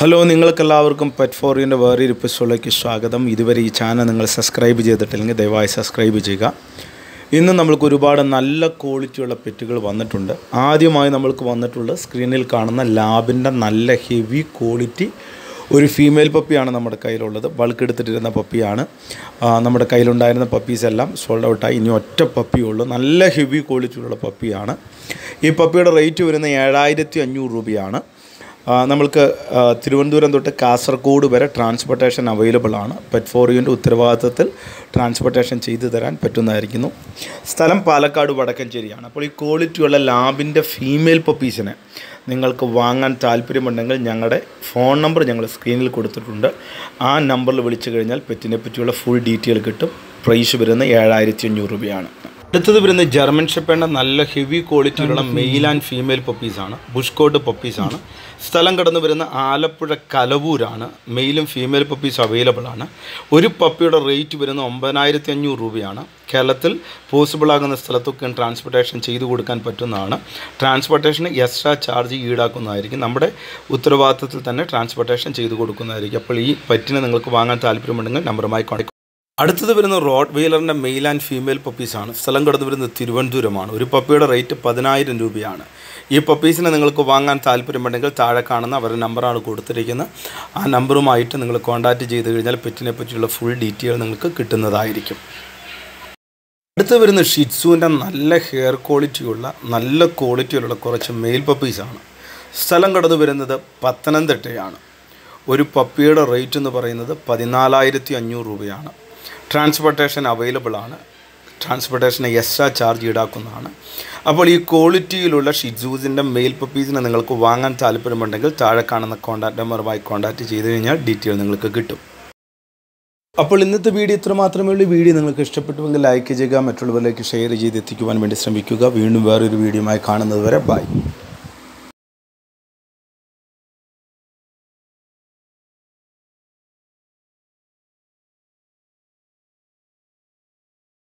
Hello നിങ്ങൾക്കെല്ലാവർക്കും pet ഫോറിന്റെ വേറെ എപ്പിസോഡിലേക്ക് സ്വാഗതം. ഇതുവരെ ഈ ചാനൽ നിങ്ങൾ സബ്സ്ക്രൈബ് ചെയ്തിട്ടില്ലെങ്കിൽ ദയവായി സബ്സ്ക്രൈബ് ചെയ്യുക. ഇന്ന് നമ്മൾക്ക് ഒരുപാട് നല്ല ക്വാളിറ്റിയുള്ള പെറ്റുകൾ വന്നിട്ടുണ്ട്. ആദ്യമായി നമ്മൾക്ക് വന്നിട്ടുള്ള സ്ക്രീനിൽ കാണുന്ന ലാബിന്റെ നല്ല ഹെവി ക്വാളിറ്റി ഒരു ഫീമെയിൽ പപ്പിയാണ് നമ്മുടെ കയ്യിലുള്ളത്. ബൾക്ക് എടുത്തിട്ടിരുന്ന പപ്പിയാണ് നമ്മുടെ കയ്യിലുണ്ടായിരുന്ന പപ്പീസ് എല്ലാം സോൾഡ് ഔട്ടായി ഇനി ഒറ്റ പപ്പിയുള്ളൂ നല്ല ഹെവി ക്വാളിറ്റിയുള്ള പപ്പിയാണ് ഈ പപ്പിയുടെ റേറ്റ് വരുന്ന ഏഴായിരത്തി അഞ്ഞൂറ് രൂപയാണ്. നമ്മൾക്ക് തിരുവനന്തപുരം തൊട്ട് കാസർഗോഡ് വരെ ട്രാൻസ്പോർട്ടേഷൻ അവൈലബിൾ ആണ്. പെറ്റ്ഫോറിയോന്റെ ഉത്തരവാദിത്തത്തിൽ ട്രാൻസ്പോർട്ടേഷൻ ചെയ്തു തരാൻ പറ്റുന്നതായിരിക്കുന്നു. സ്ഥലം പാലക്കാട് വടക്കഞ്ചേരിയാണ്. അപ്പോൾ ഈ ക്വാളിറ്റിയുള്ള ലാബിന്റെ ഫീമെയിൽ പപ്പീസിനെ നിങ്ങൾക്ക് വാങ്ങാൻ താല്പര്യമുണ്ടെങ്കിൽ ഞങ്ങളുടെ ഫോൺ നമ്പർ ഞങ്ങൾ സ്ക്രീനിൽ കൊടുത്തിട്ടുണ്ട്. ആ നമ്പറിൽ വിളിച്ചു കഴിഞ്ഞാൽ പെറ്റിനെ പറ്റിയുള്ള ഫുൾ ഡീറ്റെയിൽ കിട്ടും. പ്രൈസ് വരുന്നത് ഏഴായിരത്തി അഞ്ഞൂറ് രൂപയാണ്. അടുത്തത് വരുന്ന ജർമ്മൻ ഷെപ്പേണ്ട നല്ല ഹെവി ക്വാളിറ്റിയിലുള്ള മെയിൽ ആൻഡ് ഫീമെയിൽ പപ്പീസാണ് ബുഷ്കോട്ട് പപ്പീസാണ് സ്ഥലം കടന്നു വരുന്ന ആലപ്പുഴ കലവൂരാണ്. മെയിലും ഫീമെയിൽ പപ്പീസ് അവൈലബിൾ ആണ്. ഒരു പപ്പിയുടെ റേറ്റ് വരുന്ന ഒമ്പതിനായിരത്തി അഞ്ഞൂറ് രൂപയാണ്. കേരളത്തിൽ പോസിബിൾ ആകുന്ന സ്ഥലത്തൊക്കെ ട്രാൻസ്പോർട്ടേഷൻ ചെയ്തു കൊടുക്കാൻ പറ്റുന്നതാണ്. ട്രാൻസ്പോർട്ടേഷന് എക്സ്ട്രാ ചാർജ് ഈടാക്കുന്നതായിരിക്കും. നമ്മുടെ ഉത്തരവാദിത്തത്തിൽ തന്നെ ട്രാൻസ്പോർട്ടേഷൻ ചെയ്തു കൊടുക്കുന്നതായിരിക്കും. അപ്പോൾ ഈ പറ്റിനെ നിങ്ങൾക്ക് വാങ്ങാൻ താല്പര്യമുണ്ടെങ്കിൽ നമ്പറുമായി കോൺടാക്ട് അടുത്തത് വരുന്ന റോഡ് വീലറിന്റെ മെയിൽ ആൻഡ് ഫീമെയിൽ പപ്പീസാണ് സ്ഥലം കടന്നു വരുന്നത് തിരുവനന്തപുരമാണ്. ഒരു പപ്പിയുടെ റേറ്റ് പതിനായിരം രൂപയാണ്. ഈ പപ്പീസിനെ നിങ്ങൾക്ക് വാങ്ങാൻ താല്പര്യമുണ്ടെങ്കിൽ താഴെ കാണുന്ന അവരുടെ നമ്പറാണ് കൊടുത്തിരിക്കുന്നത്. ആ നമ്പറുമായിട്ട് നിങ്ങൾ കോൺടാക്റ്റ് ചെയ്ത് കഴിഞ്ഞാൽ പെറ്റിനെ പറ്റിയുള്ള ഫുൾ ഡീറ്റെയിൽ നിങ്ങൾക്ക് കിട്ടുന്നതായിരിക്കും. അടുത്ത് വരുന്ന ഷിറ്റ്സുവിന്റെ നല്ല ഹെയർ ക്വാളിറ്റിയുള്ള നല്ല ക്വാളിറ്റിയിലുള്ള കുറച്ച് മെയിൽ പപ്പീസാണ് സ്ഥലം കടന്നു വരുന്നത് പത്തനംതിട്ടയാണ്. ഒരു പപ്പിയുടെ റേറ്റ് എന്ന് പറയുന്നത് പതിനാലായിരത്തി അഞ്ഞൂറ് രൂപയാണ്. ട്രാൻസ്പോർട്ടേഷൻ അവൈലബിൾ ആണ്. ട്രാൻസ്പോർട്ടേഷന് എക്സ്ട്രാ ചാർജ് ഈടാക്കുന്നതാണ്. അപ്പോൾ ഈ ക്വാളിറ്റിയിലുള്ള ഷിജൂസിന്റെ മെയിൽ പപ്പീസിനെ നിങ്ങൾക്ക് വാങ്ങാൻ താല്പര്യമുണ്ടെങ്കിൽ താഴെ കാണുന്ന കോൺടാക്ട് നമ്പറുമായി കോൺടാക്റ്റ് ചെയ്ത് കഴിഞ്ഞാൽ ഡീറ്റെയിൽ നിങ്ങൾക്ക് കിട്ടും. അപ്പോൾ ഇന്നത്തെ വീഡിയോ ഇത്ര മാത്രമേ ഉള്ളൂ. വീഡിയോ നിങ്ങൾക്ക് ഇഷ്ടപ്പെട്ടുവെങ്കിൽ ലൈക്ക് ചെയ്യുക മറ്റുള്ളവരിലേക്ക് ഷെയർ ചെയ്ത് എത്തിക്കുവാൻ വേണ്ടി ശ്രമിക്കുക. വീണ്ടും വേറൊരു വീഡിയോയുമായി കാണുന്നത് വരെ ബൈ